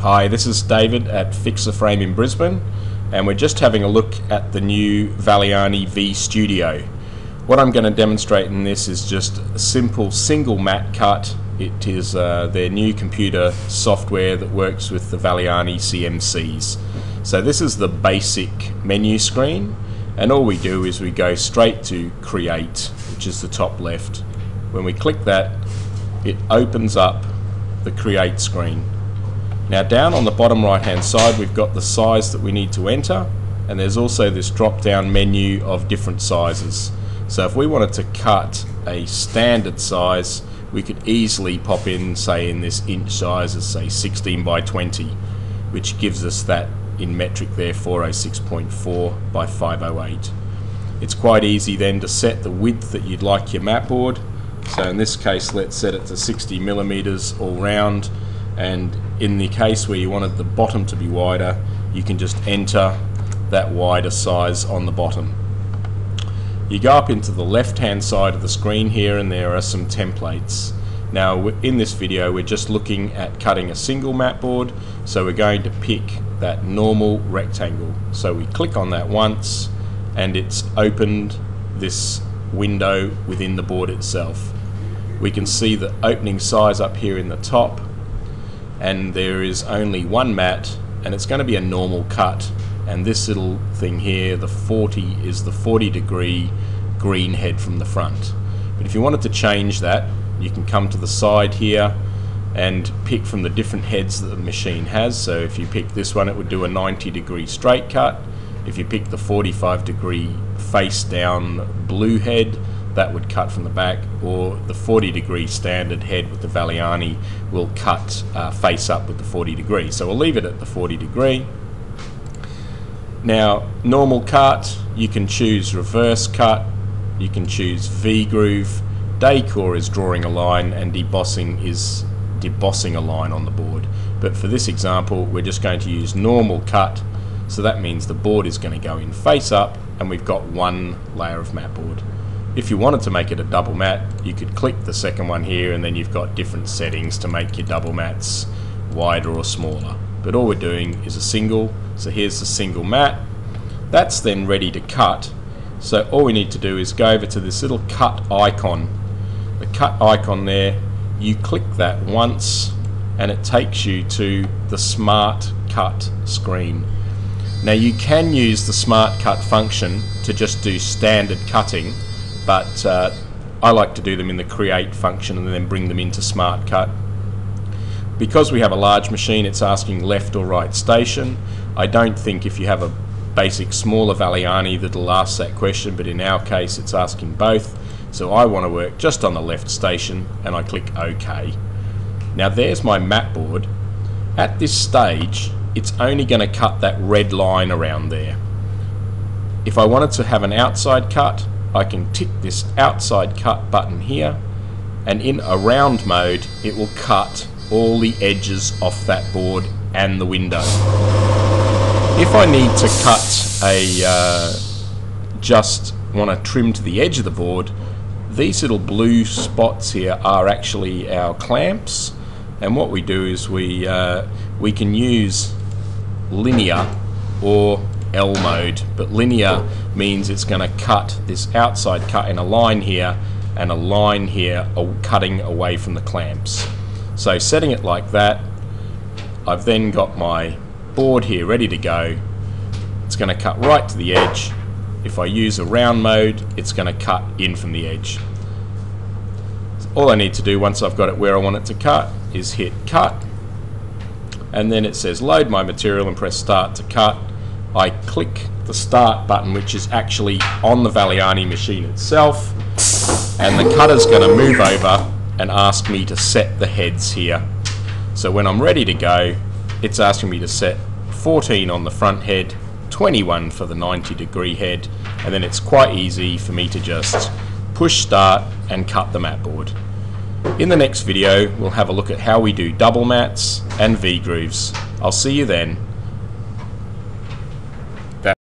Hi, this is David at Fix a Frame in Brisbane and we're just having a look at the new Valiani V Studio. What I'm going to demonstrate in this is just a simple single mat cut. It is uh, their new computer software that works with the Valiani CMCs. So this is the basic menu screen and all we do is we go straight to create which is the top left. When we click that it opens up the create screen now down on the bottom right hand side we've got the size that we need to enter and there's also this drop down menu of different sizes. So if we wanted to cut a standard size we could easily pop in say in this inch size as say 16 by 20 which gives us that in metric there 406.4 by 508. It's quite easy then to set the width that you'd like your mat board so in this case let's set it to 60 millimeters all round and in the case where you wanted the bottom to be wider you can just enter that wider size on the bottom. You go up into the left hand side of the screen here and there are some templates. Now in this video we're just looking at cutting a single mat board so we're going to pick that normal rectangle. So we click on that once and it's opened this window within the board itself. We can see the opening size up here in the top and there is only one mat and it's going to be a normal cut. And this little thing here the 40 is the 40 degree green head from the front. But if you wanted to change that you can come to the side here and pick from the different heads that the machine has. So if you pick this one it would do a 90 degree straight cut. If you pick the 45 degree face down blue head that would cut from the back or the 40 degree standard head with the Valiani will cut uh, face up with the 40 degree. So we'll leave it at the 40 degree. Now normal cut, you can choose reverse cut, you can choose V-groove, Decor is drawing a line and debossing is debossing a line on the board. But for this example we're just going to use normal cut so that means the board is going to go in face up and we've got one layer of mat board. If you wanted to make it a double mat, you could click the second one here and then you've got different settings to make your double mats wider or smaller. But all we're doing is a single, so here's the single mat. That's then ready to cut. So all we need to do is go over to this little cut icon. The cut icon there, you click that once and it takes you to the smart cut screen. Now you can use the smart cut function to just do standard cutting but uh, I like to do them in the create function and then bring them into Smart Cut. Because we have a large machine it's asking left or right station. I don't think if you have a basic smaller Valiani that'll ask that question but in our case it's asking both so I want to work just on the left station and I click OK. Now there's my mat board. At this stage it's only going to cut that red line around there. If I wanted to have an outside cut I can tick this outside cut button here and in around mode it will cut all the edges off that board and the window. If I need to cut a uh, just want to trim to the edge of the board these little blue spots here are actually our clamps and what we do is we uh, we can use linear or L mode, but linear means it's going to cut this outside cut in a line here and a line here cutting away from the clamps. So setting it like that, I've then got my board here ready to go. It's going to cut right to the edge. If I use a round mode, it's going to cut in from the edge. All I need to do once I've got it where I want it to cut is hit cut and then it says load my material and press start to cut I click the start button which is actually on the Valiani machine itself and the cutter's going to move over and ask me to set the heads here. So when I'm ready to go it's asking me to set 14 on the front head, 21 for the 90 degree head and then it's quite easy for me to just push start and cut the mat board. In the next video we'll have a look at how we do double mats and V-grooves. I'll see you then.